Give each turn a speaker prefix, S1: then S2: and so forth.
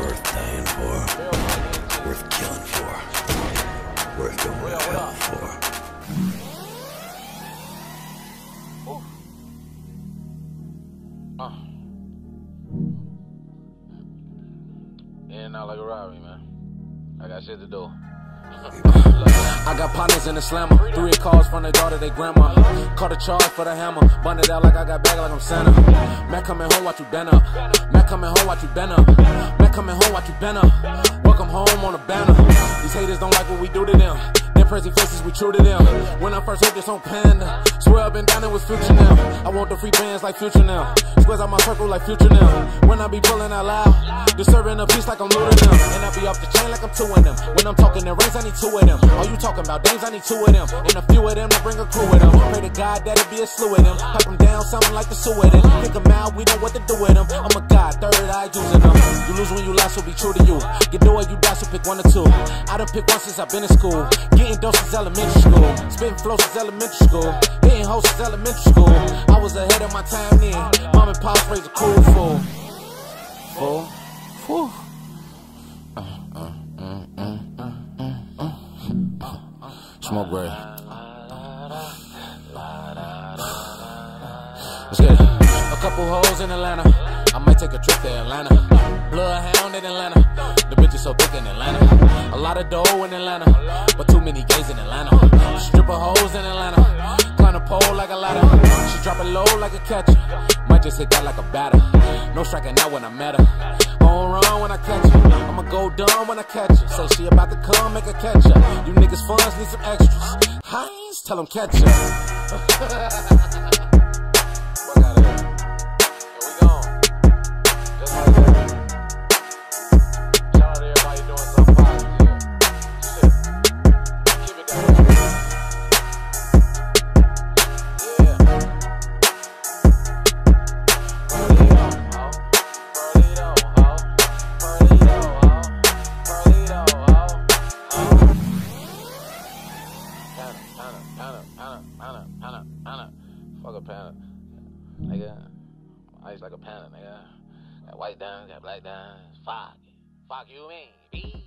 S1: Worth
S2: dying for.
S1: Worth
S2: killing for. Worth the real hell for.
S1: Oof. Uh. In and like a robbery, man. I got shit to do.
S3: I got partners in the slammer. Three calls from the daughter, they grandma. Caught a charge for the hammer. Bun it out like I got back like I'm Santa. Mac coming home, watch you been up. Mac coming home, watch you been up. Mac coming home, watch you been up. Welcome home on a banner. These haters don't like what we do to them. Them crazy faces, we true to them. When I first heard this on Panda, swear I've been down there with Future now. I want the free bands like Future now. Squares out my circle like Future now. When I be pulling out loud, disturbing a piece like I'm looting them. And I be off the chain like I'm two of them. When I'm talking the rings, I need two of them. All you talking about dames, I need two of them. And a few of them to bring a crew with them. Pray to God that it be a slew of them. Pipe them down, something like the sewer them. Pick them out, we know what to do with them. I'm a god, third eye using them. You lose when you lie, so be true to you. You do it, you die, so pick one or two. I done picked one since I've been in school. Getting doses elementary school. Spitting flows since elementary school. Hitting hoes since elementary school. I was ahead of my time then. Mom and pops raised a cool fool. Fool. Fool. Smoke break. Let's get it. A couple hoes in Atlanta. I might take a trip to Atlanta. Bloodhound in Atlanta. The bitch is so thick in Atlanta. A lot of dough in Atlanta. But too many gays in Atlanta. Stripper hoes in Atlanta. Climb a pole like a ladder. She drop it low like a catcher. Might just hit that like a batter. No striking out when I met her. Home run when I catch her. I'ma go dumb when I catch her. Say she about to come, make a catch her. You niggas funds need some extras. Heinz, tell them catch her.
S1: panda, panda, panda, panda, panda. Fuck a panda. Nigga. I used like a panda, nigga. Got white down, got black down. Fuck. Fuck you mean, B.